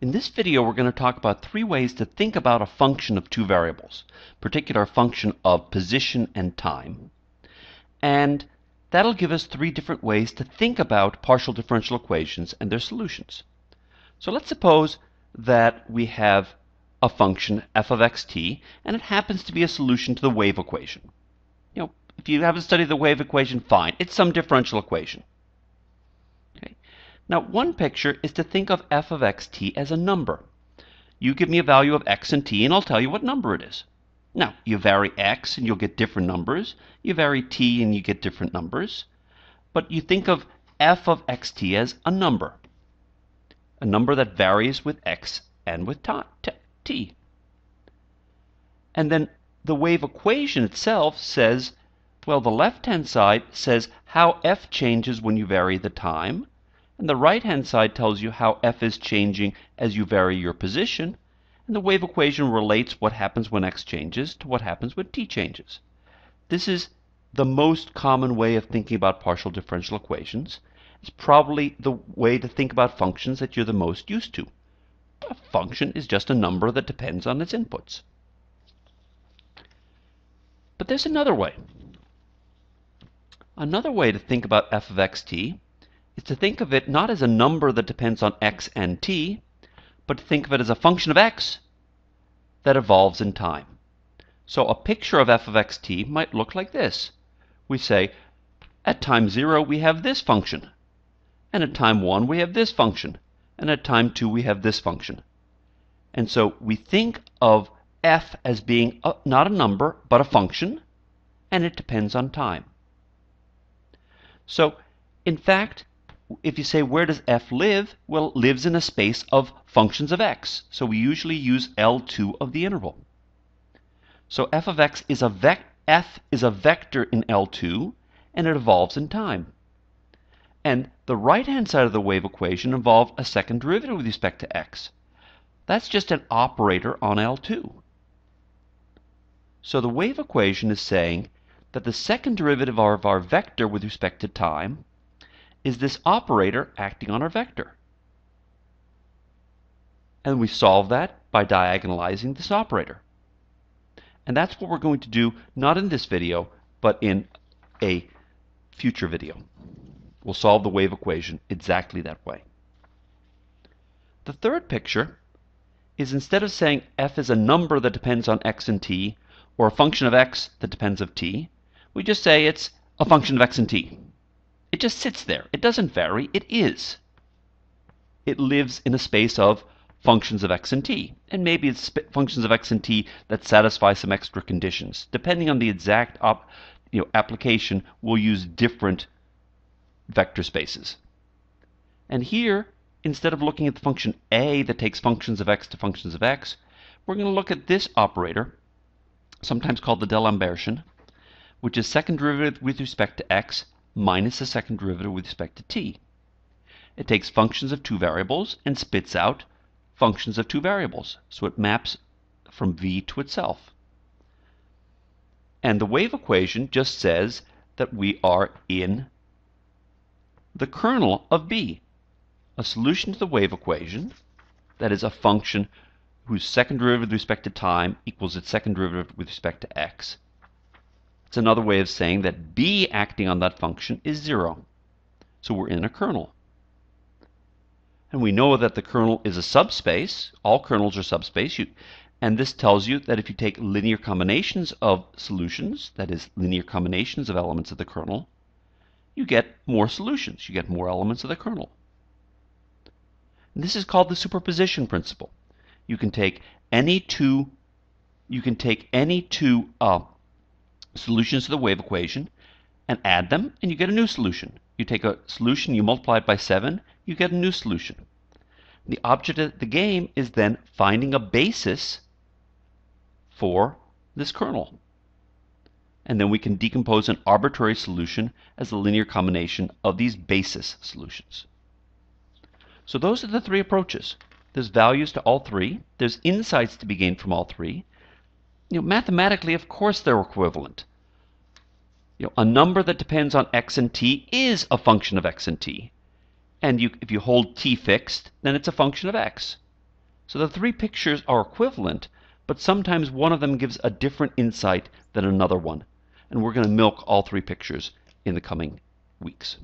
In this video, we're going to talk about three ways to think about a function of two variables, particular function of position and time. And that'll give us three different ways to think about partial differential equations and their solutions. So let's suppose that we have a function f of xt, and it happens to be a solution to the wave equation. You know, if you haven't studied the wave equation, fine. It's some differential equation. Now, one picture is to think of f of xt as a number. You give me a value of x and t, and I'll tell you what number it is. Now, you vary x and you'll get different numbers. You vary t and you get different numbers. But you think of f of xt as a number. A number that varies with x and with t. And then the wave equation itself says, well, the left-hand side says how f changes when you vary the time, and the right-hand side tells you how f is changing as you vary your position. And the wave equation relates what happens when x changes to what happens when t changes. This is the most common way of thinking about partial differential equations. It's probably the way to think about functions that you're the most used to. A function is just a number that depends on its inputs. But there's another way. Another way to think about f of xt is to think of it not as a number that depends on x and t, but to think of it as a function of x that evolves in time. So a picture of f of xt might look like this. We say, at time 0 we have this function, and at time 1 we have this function, and at time 2 we have this function. And so we think of f as being a, not a number, but a function, and it depends on time. So, in fact, if you say where does f live, well, it lives in a space of functions of x. So we usually use L2 of the interval. So f of x is a vec f is a vector in L2, and it evolves in time. And the right-hand side of the wave equation involves a second derivative with respect to x. That's just an operator on L2. So the wave equation is saying that the second derivative of our vector with respect to time is this operator acting on our vector. And we solve that by diagonalizing this operator. And that's what we're going to do, not in this video, but in a future video. We'll solve the wave equation exactly that way. The third picture is instead of saying f is a number that depends on x and t, or a function of x that depends of t, we just say it's a function of x and t. It just sits there. It doesn't vary. It is. It lives in a space of functions of x and t. And maybe it's functions of x and t that satisfy some extra conditions. Depending on the exact you know, application, we'll use different vector spaces. And here, instead of looking at the function a that takes functions of x to functions of x, we're going to look at this operator, sometimes called the D'Alembertian, which is second derivative with respect to x minus the second derivative with respect to t. It takes functions of two variables and spits out functions of two variables. So it maps from v to itself. And the wave equation just says that we are in the kernel of b. A solution to the wave equation, that is a function whose second derivative with respect to time equals its second derivative with respect to x, it's another way of saying that b acting on that function is 0. So we're in a kernel. And we know that the kernel is a subspace. All kernels are subspace. You, and this tells you that if you take linear combinations of solutions, that is, linear combinations of elements of the kernel, you get more solutions. You get more elements of the kernel. And this is called the superposition principle. You can take any two you can take any two uh, solutions to the wave equation and add them, and you get a new solution. You take a solution, you multiply it by 7, you get a new solution. The object of the game is then finding a basis for this kernel. And then we can decompose an arbitrary solution as a linear combination of these basis solutions. So those are the three approaches. There's values to all three. There's insights to be gained from all three. You know, mathematically, of course, they're equivalent. You know, a number that depends on x and t is a function of x and t. And you, if you hold t fixed, then it's a function of x. So the three pictures are equivalent, but sometimes one of them gives a different insight than another one. And we're going to milk all three pictures in the coming weeks.